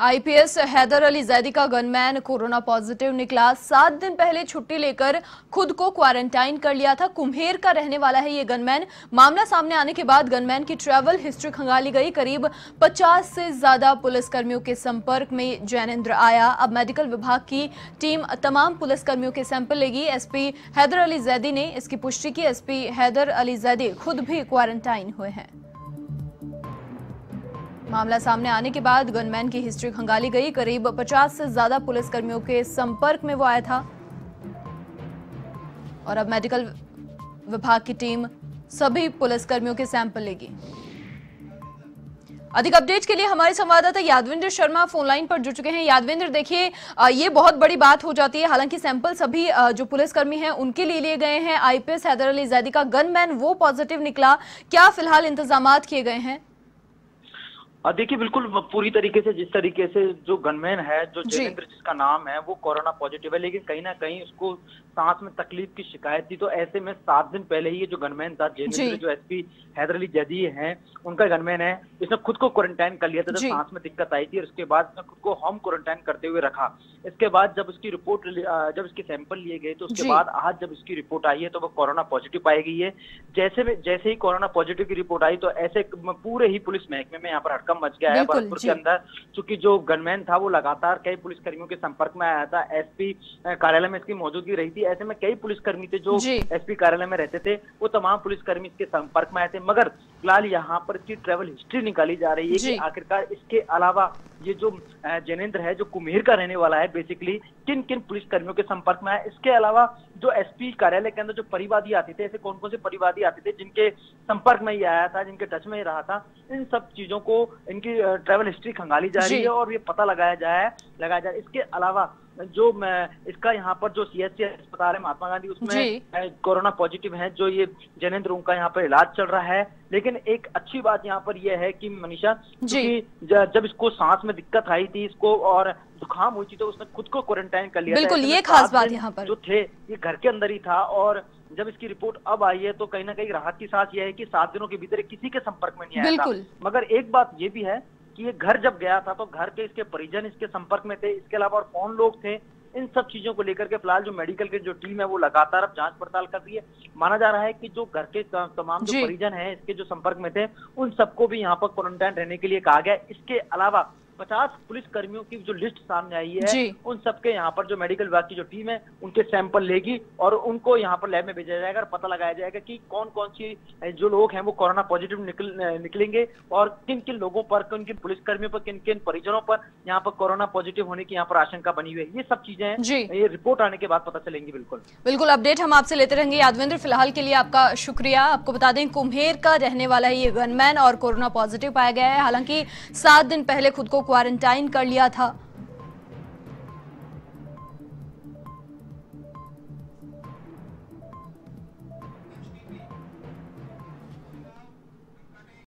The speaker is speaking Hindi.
आईपीएस हैदर अली जैदी का गनमैन कोरोना पॉजिटिव निकला। सात दिन पहले छुट्टी लेकर खुद को क्वारंटाइन कर लिया था। कुम्हेर का रहने वाला है ये गनमैन मामला सामने आने के बाद गनमैन की ट्रैवल हिस्ट्री खंगाली गई। करीब 50 से ज़्यादा पुलिसकर्मियों के संपर्क में जैनेन्द्र आया। अब मेडिकल विभाग की टीम तमाम पुलिसकर्मियों के सैंपल लेगी। एसपी हैदर अली जैदी ने इसकी पुष्टि की। एसपी हैदर अली जैदी खुद भी क्वारंटाइन हुए हैं। मामला सामने आने के बाद गनमैन की हिस्ट्री खंगाली गई। करीब 50 से ज़्यादा पुलिसकर्मियों के संपर्क में वो आया था। और अब मेडिकल विभाग की टीम सभी पुलिसकर्मियों के सैंपल लेगी। अधिक अपडेट के लिए हमारे संवाददाता यादविंद्र शर्मा फ़ोन लाइन पर जुड़ चुके हैं। यादविंद्र, देखिए ये बहुत बड़ी बात हो जाती है। हालाँकि सैंपल सभी जो पुलिसकर्मी हैं, उनके लिए लिए गए हैं। आईपीएस हैदर अली जैदी का गनमैन, वो पॉजिटिव निकला। क्या फ़िलहाल इंतज़ाम किए गए हैं? देखिए बिल्कुल पूरी तरीके से जिस तरीके से जो गनमैन है जो जयेंद्र जिसका नाम है वो कोरोना पॉजिटिव है लेकिन कहीं ना कहीं उसको सांस में तकलीफ़ की शिकायत थी। तो ऐसे में सात दिन पहले ही ये जो गनमैन था जयेंद्र जो। एसपी हैदर अली जदी हैं उनका गनमैन है इसने खुद को क्वारंटाइन कर लिया था जब सांस में दिक्कत आई थी और उसके बाद इसने खुद को होम क्वारंटाइन करते हुए रखा। इसके बाद जब उसकी रिपोर्ट जब इसके सैंपल लिए गए तो उसके बाद आज जब इसकी रिपोर्ट आई है तो वो कोरोना पॉजिटिव पाई गई है। जैसे जैसे ही कोरोना पॉजिटिव की रिपोर्ट आई तो ऐसे पूरे ही पुलिस महकमे में यहाँ पर हड़कम मच गया है भरतपुर के अंदर चूँकि जो गनमैन था वो लगातार कई पुलिसकर्मियों के संपर्क में आया था। एसपी कार्यालय में इसकी मौजूदगी रही थी। ऐसे में कई पुलिसकर्मी थे जो एसपी कार्यालय में रहते थे वो तमाम पुलिसकर्मी इसके संपर्क में आए थे। मगर फ़िलहाल यहाँ पर इसकी ट्रेवल हिस्ट्री निकाली जा रही है कि आखिरकार इसके अलावा ये जो जैनेन्द्र है जो कुमेर का रहने वाला है बेसिकली किन किन पुलिस कर्मियों के संपर्क में है इसके अलावा जो एसपी कार्यालय के अंदर जो परिवादी आते थे ऐसे कौन कौन से परिवादी आते थे जिनके संपर्क में ही आया था जिनके टच में ही रहा था इन सब चीज़ों को इनकी ट्रेवल हिस्ट्री खंगाली जा रही है और ये पता लगाया जाए लगाया जाए इसके अलावा जो इसका यहाँ पर जो सीएससी अस्पताल है महात्मा गांधी उसमें कोरोना पॉजिटिव है जो ये जैनेन्द्र उनका यहाँ पर इलाज चल रहा है। लेकिन एक अच्छी बात यहाँ पर यह है कि मनीषा जब इसको सांस में दिक्कत आई थी इसको और जुकाम हुई थी तो उसने खुद को क्वारंटाइन कर लिया बिल्कुल ये खास बात यहाँ पर। जो थे ये घर के अंदर ही था और जब इसकी रिपोर्ट अब आई है तो कहीं ना कहीं राहत की सांस यह है कि सात दिनों के भीतर किसी के संपर्क में नहीं आया था। मगर एक बात ये भी है कि ये घर जब गया था तो घर के इसके परिजन इसके संपर्क में थे इसके अलावा और कौन लोग थे इन सब चीज़ों को लेकर के फ़िलहाल जो मेडिकल की जो टीम है वो लगातार अब जाँच पड़ताल कर रही है। माना जा रहा है कि जो घर के तमाम जो परिजन हैं इसके जो संपर्क में थे उन सबको भी यहाँ पर क्वारंटाइन रहने के लिए कहा गया। इसके अलावा पचास पुलिस कर्मियों की जो लिस्ट सामने आई है उन सबके यहाँ पर जो मेडिकल विभाग की जो टीम है उनके सैंपल लेगी और उनको यहाँ पर लैब में भेजा जाएगा और पता लगाया जाएगा कि कौन कौन सी जो लोग हैं वो कोरोना पॉजिटिव निकल निकलेंगे और किन किन लोगों पर किन किन पुलिस कर्मियों पर किन किन परिजनों पर यहाँ पर कोरोना पॉजिटिव होने की यहाँ पर आशंका बनी हुई है। ये सब चीज़ें ये रिपोर्ट आने के बाद पता चलेंगी बिल्कुल। बिल्कुल अपडेट हम आपसे लेते रहेंगे। यादवेंद्र फ़िलहाल के लिए आपका शुक्रिया। आपको बता दें कुम्हेर का रहने वाला ये गनमैन और कोरोना पॉजिटिव पाया गया है। हालाँकि सात दिन पहले खुद को क्वारंटाइन कर लिया था।